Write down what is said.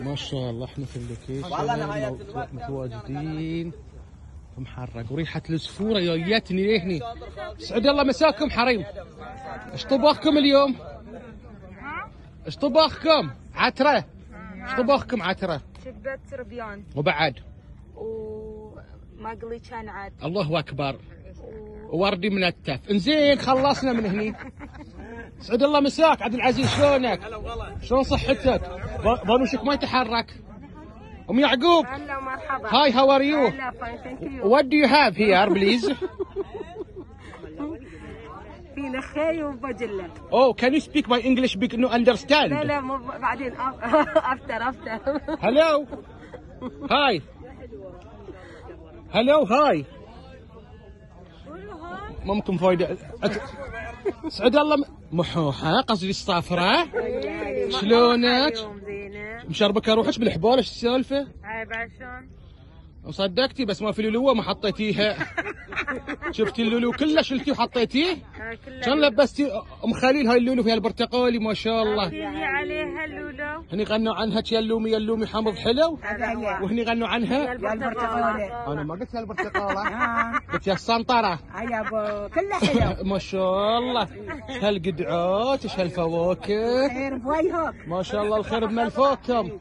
ما شاء الله إحنا في اللوكيشن متواجدين. في محرق وريحة الزفورة جايتني هني سعد الله مساكم حريم. إيش طباخكم اليوم؟ إيش طباخكم؟ عترة إيش طباخكم عترة؟ شبت ربيان. وبعد؟ ومقلي كان عاد. الله أكبر. ووردي منتف إنزين خلصنا من هني. سعد الله مساك. عبد العزيز شلونك؟ شلون صحتك؟ بانوشك ما يتحرك أم يعقوب هلا ومرحبا هاي هاو ار يو فاين ثانك يو What do you have here please? فينا خي وبجلة Oh, can you speak my English big no لا understand? لا مو بعدين أفتر أفتر Hello. Hi. Hello, hi. ممكن فايدة سعد الله محوحة قصدي الصفراء شلونك؟ يوم زينة. مشربك روحك بالحبال إيش السالفة؟ هاي بعد شلون؟ صدقتي بس ما في لولوة ما حطيتيها. شفتي اللولو كله؟ شلتيه وحطيتيه؟ كان لبستي؟ أم خليل هاي اللولو فيها البرتقالي ما شاء الله. عليها اللولو. هني غنوا عنها يلومي يلومي حمض حلو. هذا هو. وهني غنوا عنها. البرتقالة. أنا ما قلت يا البرتقالة. قلت يا السنطرة. هيا كله حلو ما شاء الله. هالقدعات إيش هالفواكه خير بوجهك ما شاء الله الخير بملفوكم